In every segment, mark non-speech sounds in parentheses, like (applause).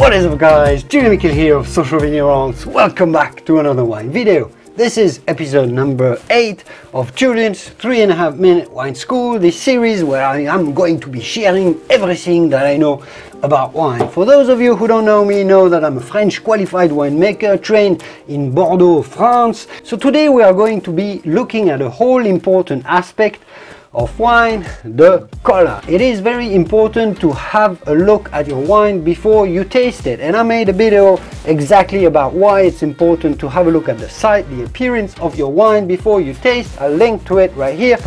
What is up guys, Julien Miquel here of Social Vignerons. Welcome back to another wine video. This is episode number 8 of Julien's 3.5 minute wine school, this series where I am going to be sharing everything that I know about wine. For those of you who don't know me, know that I'm a French qualified winemaker trained in Bordeaux, France. So today we are going to be looking at a whole important aspect of wine, the color. It is very important to have a look at your wine before you taste it. And I made a video exactly about why it's important to have a look at the sight, the appearance of your wine before you taste. I'll link to it right here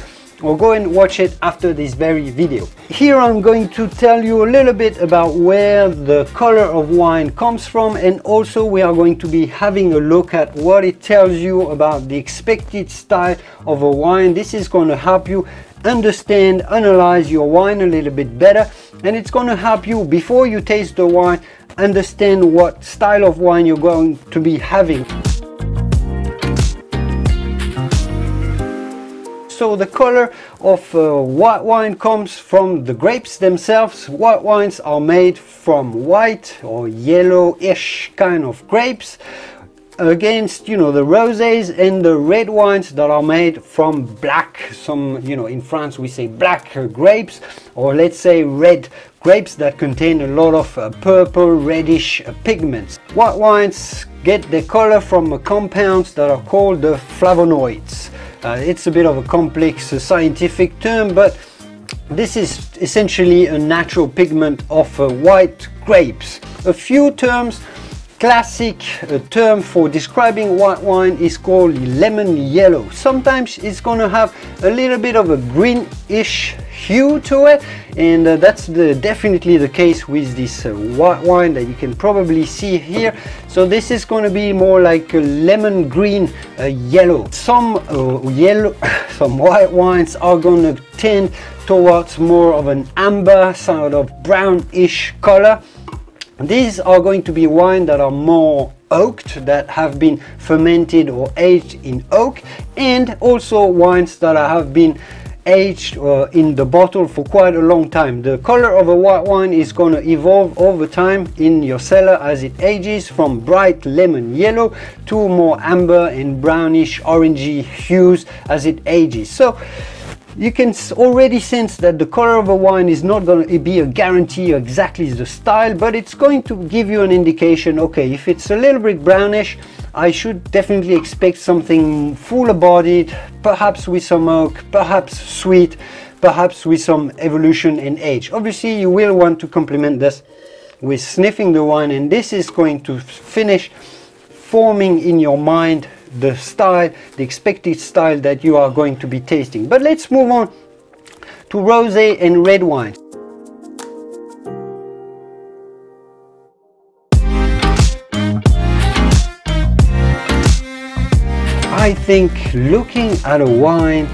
or go and watch it after this very video. Here I'm going to tell you a little bit about where the color of wine comes from and also we are going to be having a look at what it tells you about the expected style of a wine. This is going to help you understand, analyze your wine a little bit better and it's going to help you before you taste the wine understand what style of wine you're going to be having. So the color of uh, white wine comes from the grapes themselves. White wines are made from white or yellowish kind of grapes against you know the rosés and the red wines that are made from black. Some you know in France we say black grapes or let's say red grapes that contain a lot of uh, purple reddish uh, pigments. White wines get their color from uh, compounds that are called the flavonoids. Uh, it's a bit of a complex scientific term but this is essentially a natural pigment of uh, white grapes. A few terms classic uh, term for describing white wine is called lemon yellow. Sometimes it's going to have a little bit of a greenish hue to it and uh, that's the, definitely the case with this uh, white wine that you can probably see here. So this is going to be more like a lemon green uh, yellow. Some uh, yellow, (laughs) some white wines are going to tend towards more of an amber sort of brownish color these are going to be wine that are more oaked, that have been fermented or aged in oak, and also wines that have been aged uh, in the bottle for quite a long time. The color of a white wine is going to evolve over time in your cellar as it ages from bright lemon yellow to more amber and brownish orangey hues as it ages. So you can already sense that the color of a wine is not going to be a guarantee exactly the style but it's going to give you an indication okay if it's a little bit brownish I should definitely expect something fuller bodied perhaps with some oak perhaps sweet perhaps with some evolution in age. Obviously you will want to complement this with sniffing the wine and this is going to finish forming in your mind the style, the expected style that you are going to be tasting. But let's move on to rosé and red wines. I think looking at a wine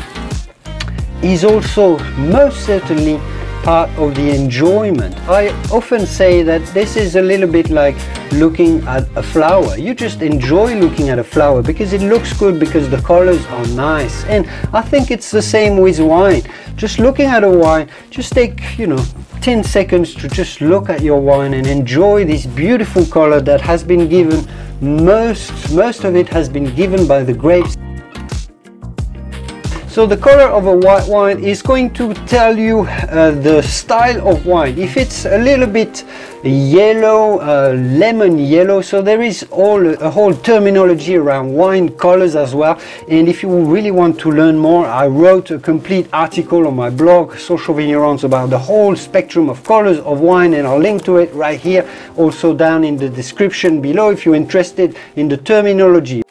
is also most certainly part of the enjoyment. I often say that this is a little bit like looking at a flower. You just enjoy looking at a flower because it looks good because the colors are nice. And I think it's the same with wine. Just looking at a wine, just take, you know, 10 seconds to just look at your wine and enjoy this beautiful color that has been given most most of it has been given by the grapes so the color of a white wine is going to tell you uh, the style of wine. If it's a little bit yellow, uh, lemon yellow, so there is all a whole terminology around wine colors as well. And if you really want to learn more, I wrote a complete article on my blog, Social Vignerons, about the whole spectrum of colors of wine, and I'll link to it right here, also down in the description below if you're interested in the terminology.